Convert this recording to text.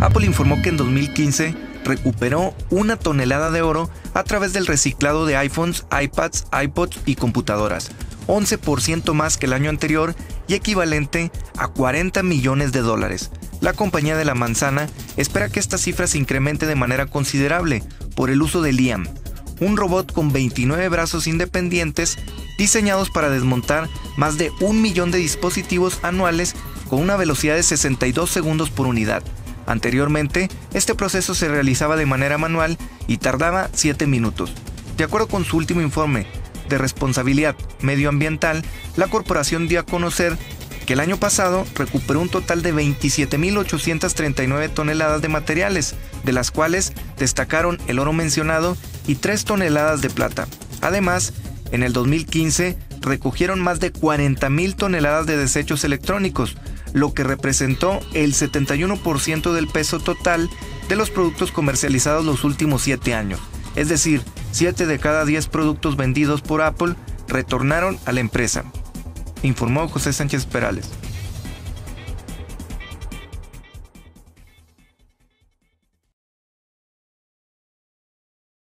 Apple informó que en 2015 recuperó una tonelada de oro a través del reciclado de iPhones, iPads, iPods y computadoras, 11% más que el año anterior y equivalente a 40 millones de dólares. La compañía de la manzana espera que esta cifra se incremente de manera considerable por el uso de Liam, un robot con 29 brazos independientes diseñados para desmontar más de un millón de dispositivos anuales con una velocidad de 62 segundos por unidad. Anteriormente, este proceso se realizaba de manera manual y tardaba 7 minutos. De acuerdo con su último informe de responsabilidad medioambiental, la corporación dio a conocer que el año pasado recuperó un total de 27.839 toneladas de materiales, de las cuales destacaron el oro mencionado y 3 toneladas de plata. Además, en el 2015 recogieron más de 40.000 toneladas de desechos electrónicos, lo que representó el 71% del peso total de los productos comercializados los últimos 7 años. Es decir, 7 de cada 10 productos vendidos por Apple retornaron a la empresa, informó José Sánchez Perales.